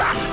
back!